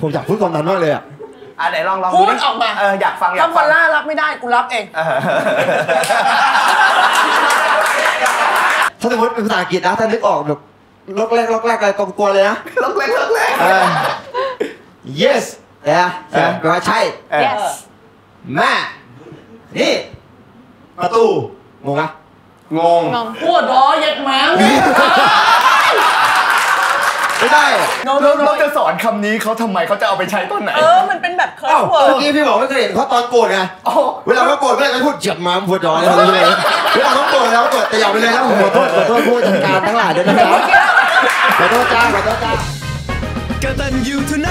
ผมอยากพูดคำนั้นมากเลยอะอะไหนลองลองพูดดิออกมาเอออยากฟังอยากถ้าฟัวองลล่ารับไม่ได้กูรับเอง เออถ้าสมมติเป็นภาษาอังกฤษนะถ้านึกออกแบบลอกแรกลอกแรกอะไรกลัวๆเลยนะล็อกเล็กล็อกเล็กเออ yes นะใช่ไหมแปลว่าใช่ เออ yes แม่นี่ประตูงงปะงงงงพูดดอเย็ดแมว ไม่ได้อะโน้เราโน้เราจะสอนคำนี้เขาทำไมเขาจะเอาไปใช้ต้นไหน เออ มันเป็นแบบเคิร์อ้าวฟเวิร์เมื่อกี้พี่บอกไม่เคยเห็นเขาตอนโกรธไงโอ้เวลาเขาโกรธก็จะพูดเจ็บม้ามพูดจอยอะไรอย่างเงี้ยเวลาเขาโกรธแล้วเขาโกรธแต่อย่าไปเลยนะผมขอโทษขอโทษผู้จัดการทั้งหลายด้วยนะครับขอโทษจ้าขอโทษจ้า กตันยูทูไน